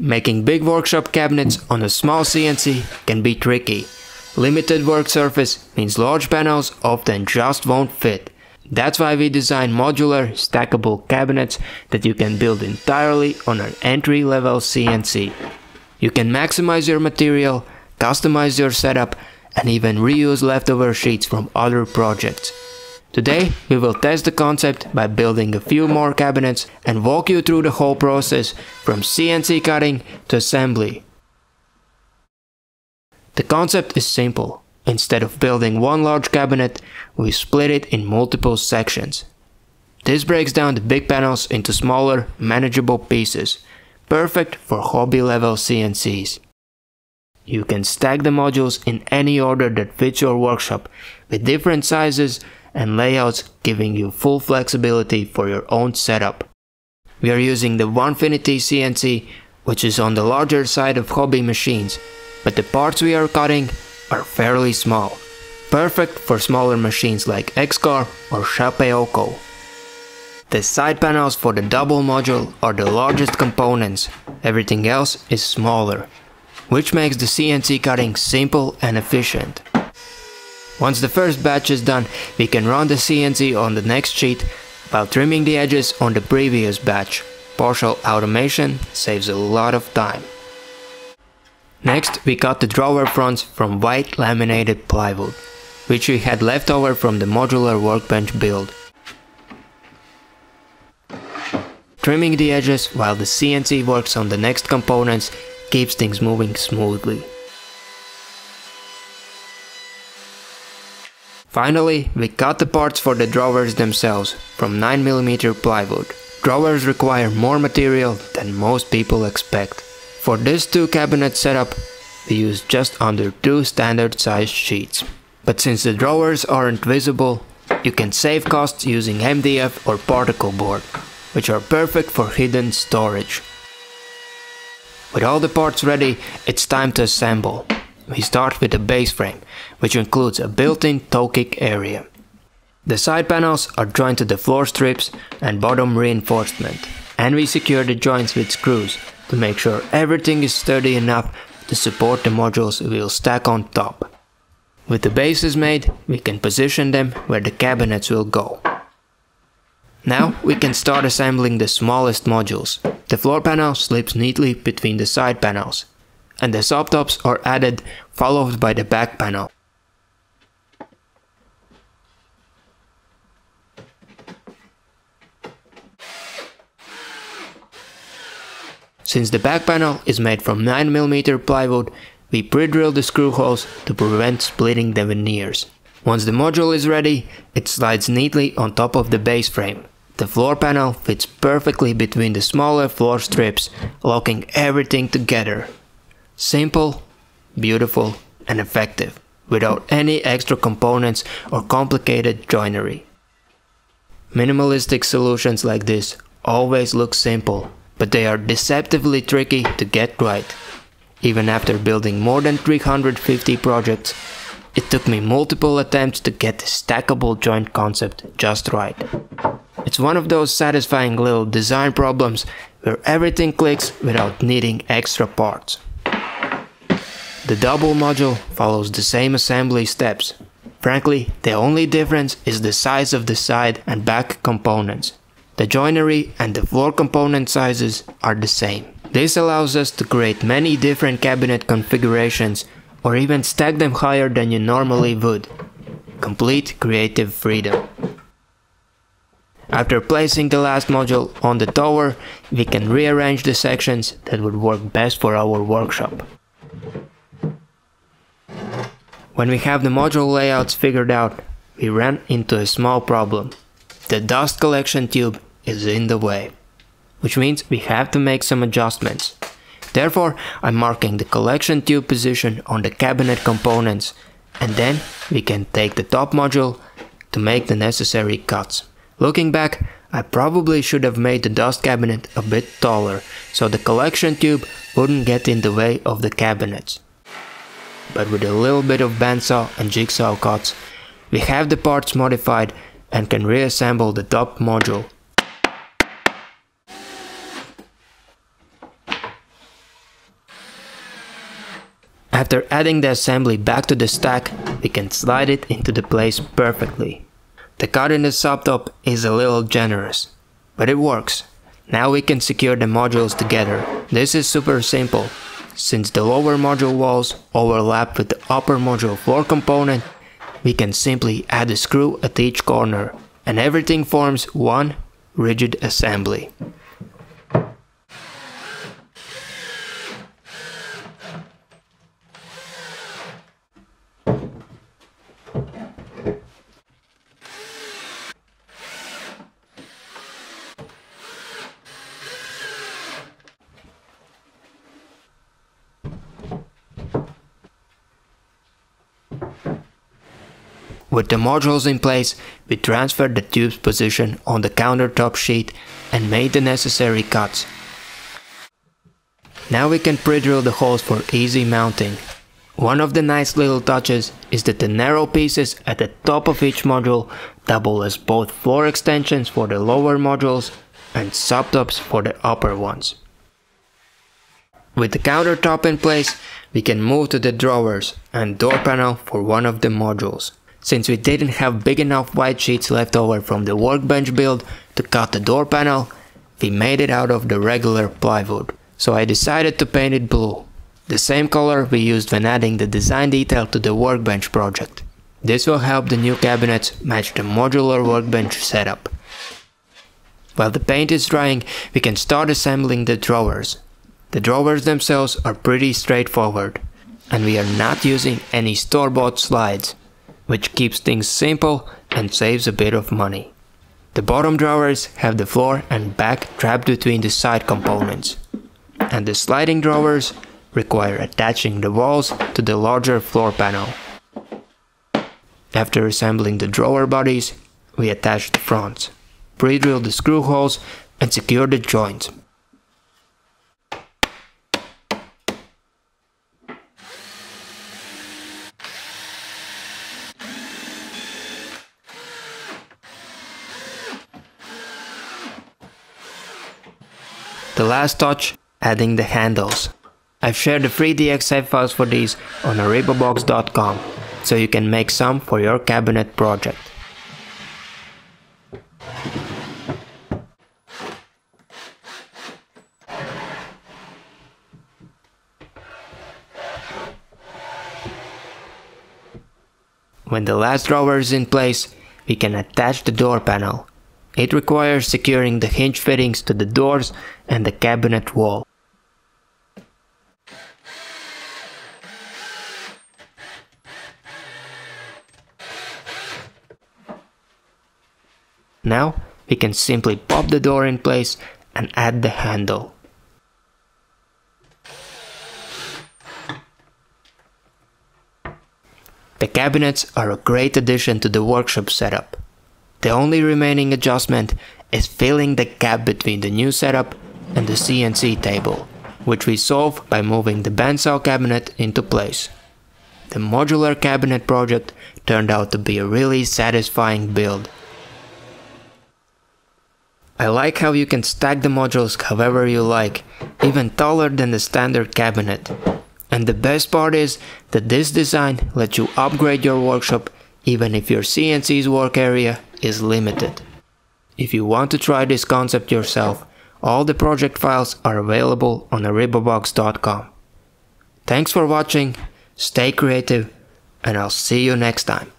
Making big workshop cabinets on a small CNC can be tricky. Limited work surface means large panels often just won't fit. That's why we design modular, stackable cabinets that you can build entirely on an entry-level CNC. You can maximize your material, customize your setup, and even reuse leftover sheets from other projects. Today, we will test the concept by building a few more cabinets and walk you through the whole process from CNC cutting to assembly. The concept is simple. Instead of building one large cabinet, we split it in multiple sections. This breaks down the big panels into smaller, manageable pieces, perfect for hobby level CNCs. You can stack the modules in any order that fits your workshop, with different sizes and layouts giving you full flexibility for your own setup. We are using the Onefinity CNC, which is on the larger side of hobby machines, but the parts we are cutting are fairly small, perfect for smaller machines like X-Carve or Shapeoko. The side panels for the double module are the largest components, everything else is smaller, which makes the CNC cutting simple and efficient. Once the first batch is done, we can run the CNC on the next sheet while trimming the edges on the previous batch. Partial automation saves a lot of time. Next, we cut the drawer fronts from white laminated plywood, which we had left over from the modular workbench build. Trimming the edges while the CNC works on the next components keeps things moving smoothly. Finally, we cut the parts for the drawers themselves from 9mm plywood. Drawers require more material than most people expect. For this two cabinet setup, we use just under two standard sized sheets. But since the drawers aren't visible, you can save costs using MDF or particle board, which are perfect for hidden storage. With all the parts ready, it's time to assemble. We start with the base frame, which includes a built-in toe kick area. The side panels are joined to the floor strips and bottom reinforcement, and we secure the joints with screws to make sure everything is sturdy enough to support the modules we'll stack on top. With the bases made, we can position them where the cabinets will go. Now we can start assembling the smallest modules. The floor panel slips neatly between the side panels, and the subtops are added followed by the back panel. Since the back panel is made from 9mm plywood, we pre-drill the screw holes to prevent splitting the veneers. Once the module is ready, it slides neatly on top of the base frame. The floor panel fits perfectly between the smaller floor strips, locking everything together. Simple, beautiful, and effective, without any extra components or complicated joinery. Minimalistic solutions like this always look simple, but they are deceptively tricky to get right. Even after building more than 350 projects, it took me multiple attempts to get the stackable joint concept just right. It's one of those satisfying little design problems where everything clicks without needing extra parts. The double module follows the same assembly steps. Frankly, the only difference is the size of the side and back components. The joinery and the floor component sizes are the same. This allows us to create many different cabinet configurations or even stack them higher than you normally would. Complete creative freedom. After placing the last module on the tower, we can rearrange the sections that would work best for our workshop. When we have the module layouts figured out, we ran into a small problem. The dust collection tube is in the way, which means we have to make some adjustments. Therefore, I'm marking the collection tube position on the cabinet components, and then we can take the top module to make the necessary cuts. Looking back, I probably should have made the dust cabinet a bit taller, so the collection tube wouldn't get in the way of the cabinets. But with a little bit of bandsaw and jigsaw cuts, we have the parts modified and can reassemble the top module After adding the assembly back to the stack, we can slide it into the place perfectly. The cut in the subtop is a little generous, but it works. Now we can secure the modules together. This is super simple. Since the lower module walls overlap with the upper module floor component, we can simply add a screw at each corner and everything forms one rigid assembly. With the modules in place, we transferred the tube's position on the countertop sheet and made the necessary cuts. Now we can pre-drill the holes for easy mounting. One of the nice little touches is that the narrow pieces at the top of each module double as both floor extensions for the lower modules and subtops for the upper ones. With the countertop in place, we can move to the drawers and door panel for one of the modules. Since we didn't have big enough white sheets left over from the workbench build to cut the door panel, we made it out of the regular plywood. So I decided to paint it blue, the same color we used when adding the design detail to the workbench project. This will help the new cabinets match the modular workbench setup. While the paint is drying, we can start assembling the drawers. The drawers themselves are pretty straightforward, and we are not using any store-bought slides which keeps things simple and saves a bit of money. The bottom drawers have the floor and back trapped between the side components, and the sliding drawers require attaching the walls to the larger floor panel. After assembling the drawer bodies, we attach the fronts, pre-drill the screw holes and secure the joints. The last touch, adding the handles. I've shared the free DXF files for these on aribabox.com, so you can make some for your cabinet project. When the last drawer is in place, we can attach the door panel it requires securing the hinge fittings to the doors and the cabinet wall. Now we can simply pop the door in place and add the handle. The cabinets are a great addition to the workshop setup. The only remaining adjustment is filling the gap between the new setup and the CNC table, which we solve by moving the bandsaw cabinet into place. The modular cabinet project turned out to be a really satisfying build. I like how you can stack the modules however you like, even taller than the standard cabinet. And the best part is that this design lets you upgrade your workshop even if your CNC's work area is limited. If you want to try this concept yourself, all the project files are available on aribabox.com. Thanks for watching, stay creative, and I'll see you next time.